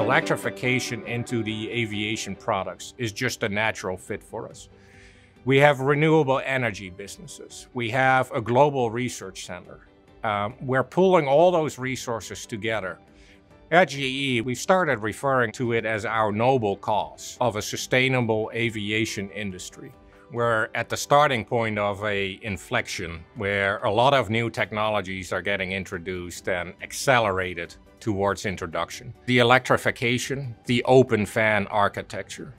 electrification into the aviation products is just a natural fit for us. We have renewable energy businesses. We have a global research center. Um, we're pulling all those resources together. At GE, we've started referring to it as our noble cause of a sustainable aviation industry. We're at the starting point of a inflection where a lot of new technologies are getting introduced and accelerated towards introduction. The electrification, the open fan architecture.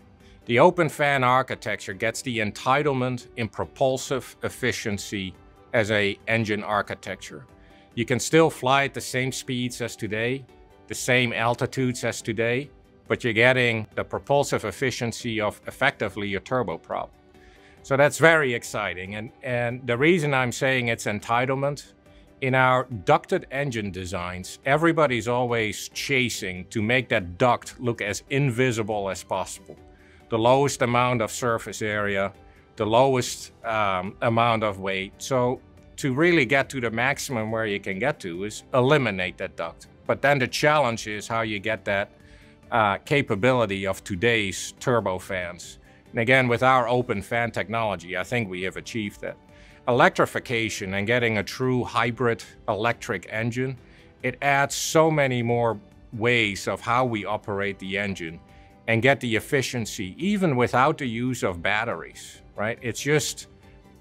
The open fan architecture gets the entitlement in propulsive efficiency as a engine architecture. You can still fly at the same speeds as today, the same altitudes as today, but you're getting the propulsive efficiency of effectively a turboprop. So that's very exciting. And, and the reason I'm saying it's entitlement in our ducted engine designs, everybody's always chasing to make that duct look as invisible as possible. The lowest amount of surface area, the lowest um, amount of weight. So to really get to the maximum where you can get to is eliminate that duct. But then the challenge is how you get that uh, capability of today's turbofans. And again, with our open fan technology, I think we have achieved that electrification and getting a true hybrid electric engine, it adds so many more ways of how we operate the engine and get the efficiency even without the use of batteries, right? It's just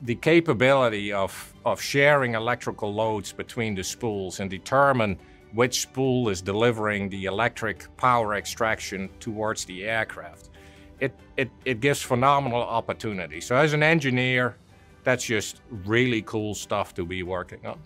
the capability of, of sharing electrical loads between the spools and determine which spool is delivering the electric power extraction towards the aircraft. It, it, it gives phenomenal opportunity. So as an engineer, that's just really cool stuff to be working on.